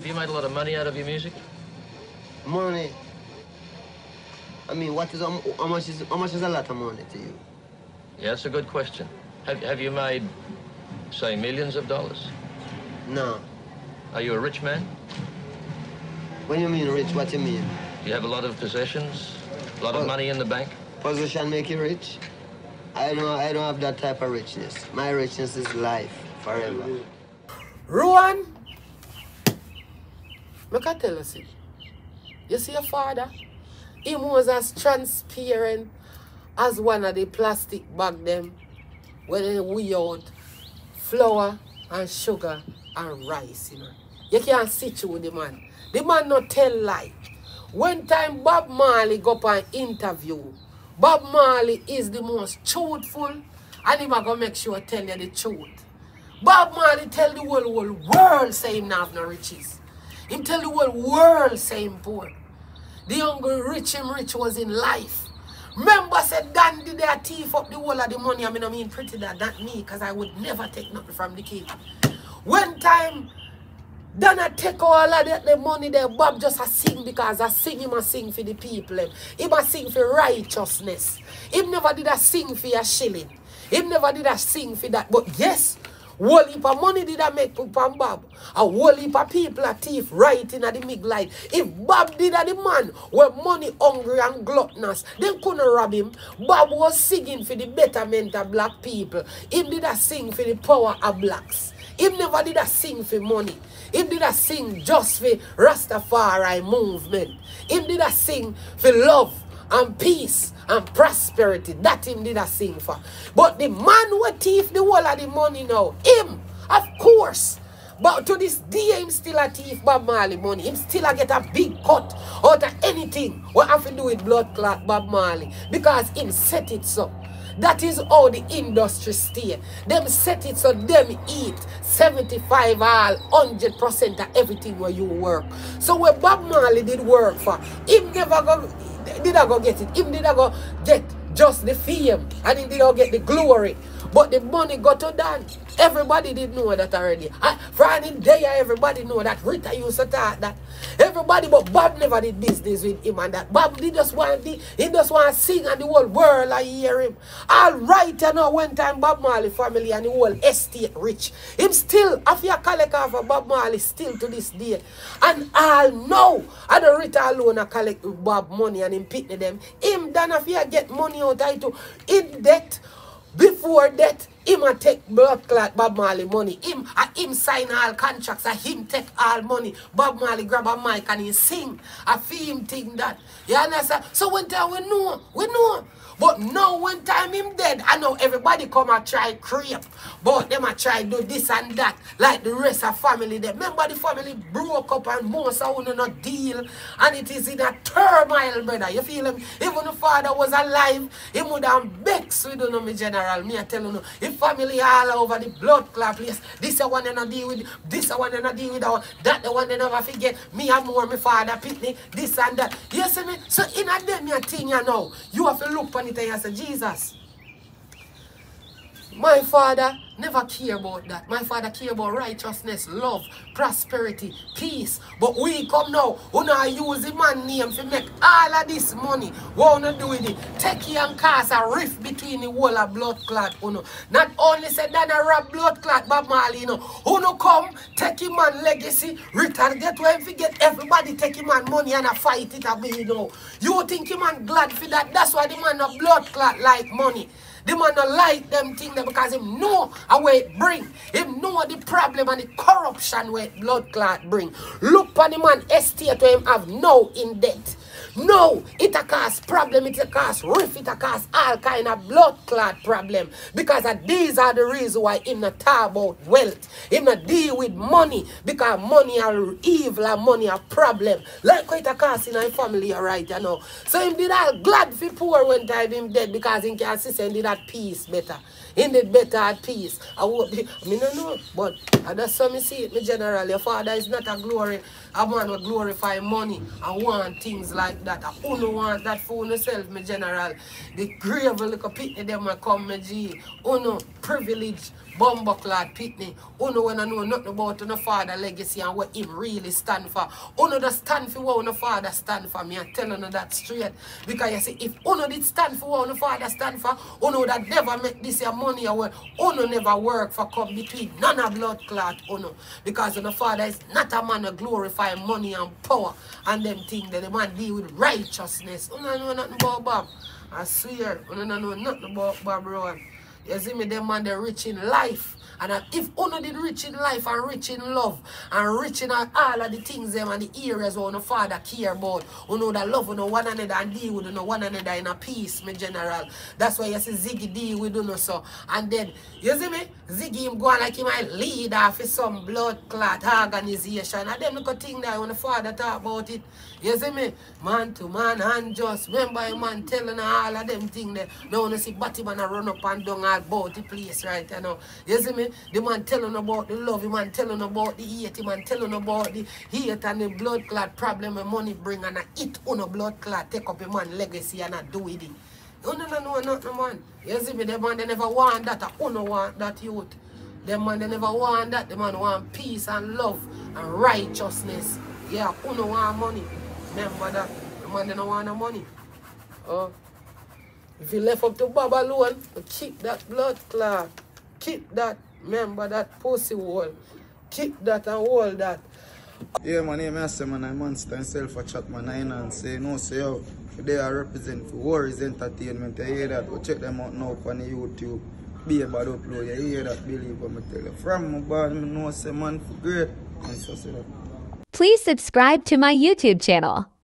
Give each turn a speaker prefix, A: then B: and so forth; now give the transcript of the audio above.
A: Have you made a lot of money out of your music?
B: Money. I mean, what is how how much is how much is a lot of money to you?
A: Yeah, that's a good question. Have, have you made, say, millions of dollars?
B: No.
A: Are you a rich man?
B: When you mean rich, what do you mean?
A: Do you have a lot of possessions? A lot of money in the bank?
B: Position make you rich? I don't I don't have that type of richness. My richness is life forever.
C: Rohan, Look I tell you, see. You see your father? He was as transparent as one of the plastic bag them when they weigh out flour and sugar and rice, you know. You can't sit through the man. The man not tell lie. One time Bob Marley go up an interview, Bob Marley is the most truthful and him a go make sure tell you the truth. Bob Marley tell the whole, whole world say him not have no riches. Him tell the whole world say poor. The younger rich him rich was in life. Remember said Gandhi they thief up the whole of the money. I mean I mean pretty that not me because I would never take nothing from the king. One time Donna take all of that the money there. Bob just a sing because I sing him a sing for the people. Him a sing for righteousness. Him never did a sing for a shilling. Him never did a sing for that. But yes, whole heap of money did I make from Bob. A whole heap of people a thief right in at the big light. If Bob did a the man were money hungry and gluttonous, they couldn't rob him. Bob was singing for the betterment of black people. Him did a sing for the power of blacks. Him never did a sing for money. Him did a sing just for Rastafari movement. Him did a sing for love and peace and prosperity. That him did a sing for. But the man who thief the whole of the money now, him, of course. But to this day, him still a thief Bob Marley money. Him still a get a big cut out of anything what have to do with blood clot Bob Marley. Because him set it so. That is how the industry stay. Them set it so them eat 75 all 100% of everything where you work. So where Bob Marley did work for, him never go, did I go get it. Him did I go get just the fame and he did not get the glory. But the money got to. Everybody did know that already. Friday day, everybody know that Rita used to talk that. Everybody, but Bob never did business with him and that. Bob did just want the, he just want to sing and the whole world I hear him. All right, you know, one time Bob Marley family and the whole estate rich. Him still, after you collect Bob Marley, still to this day. And all know, I don't Rita alone I collect Bob money and him pitney them. Him done if get money out too. In debt, before that, him a take blood clot Bob Marley money. Him a him sign all contracts, a him take all money. Bob Marley grab a mic and he sing. A fee him thing that. You understand? So when time we know, we know. But now when time him dead, I know everybody come and try creep. But them a try do this and that. Like the rest of family there. Remember the family broke up and most of them not deal. And it is in a turmoil, brother. You feel him? Even the father was alive, he would have vexed with you know, me general. Me I tell you, if family all over the blood clot place, this one they not deal with, this one they not deal with, that one, the one they never forget. Me and more, my father, pitney, this and that. You see me? So in a day, me your thing you know, you have to look on and you say, Jesus. My father never care about that. My father care about righteousness, love, prosperity, peace. But we come now, who now use the man name to make all of this money. What wanna do with it? Take it and a rift between the wall of blood clot. Know. Not only say that a rob blood clot but Marley, you know. Come, take him man legacy, return get where him forget everybody take him man money and a fight it a be, you know. You think him man glad for that? That's why the man a blood clot like money. The man not like them things there because him know how it bring. Him know the problem and the corruption where blood clot bring. Look on the man estate where him have no in debt. No, it a cause problem, it a cause rift, it a cause all kind of blood clot problem. Because these are the reasons why him not talk about wealth. Him not deal with money because money are evil and money are problem. Like what it a cause in our family right you know. So him did all glad for poor when time him dead because him can see say him did at peace better. Him did better at peace. I would be, I mean, I know, but I just saw me see it, me general. Your father is not a glory, a man will glorify money I want things like that. I only want that for yourself, me general. The grave little pity them will come, me G. Uno privilege Bumbleclad Pitney. Uno when I know nothing about no father legacy and what him really stand for. Uno that stand for what no father stand for. Me I tell you that straight. Because you see, if Uno did stand for what no father stand for, Uno that never make this your money away. Uno never work for come between none of blood clot Uno. Because the father is not a man to glorify money and power and them things that the man deal with righteousness. Uno know nothing about Bob. I swear, Uno know nothing about Bob Rohan. You see me, them man, they rich in life. And if uno did rich in life and rich in love and rich in all of the things them and the areas where uno father care about, uno that love uno one another and deal with one another in a peace, me general. That's why you see Ziggy deal with uno so. And then, you see me, Ziggy him go on like he might lead off of some blood clot organization. And them look a thing that the father talk about it. You see me? Man to man and just remember a man telling all of them things there. Now you see Batman run up and down all about the place right you know. You see me? The man telling about the love, the man telling about the hate, the man telling about the hate and the blood clot problem and money bring and a hit on a blood clot, take up a man legacy and a do it. You don't know nothing man. You see me? The man they never want that, I don't want that youth. Them man they never want that. The man want peace and love and righteousness. Yeah, who no want money? Remember that. The man they don't want no money. Oh. If you left up to Bob alone, keep that blood clot. Keep that. Remember that pussy wall. Keep that and hold that.
D: Yeah, my name is man. I monster himself a chat man. I and say no, say yo. They are represent for Warriors Entertainment. You hear that? Go check them out now on the YouTube. Be about upload. You hear that? Believe what I tell you. From my band, I know say man for great. And so say that.
E: Please subscribe to my YouTube channel.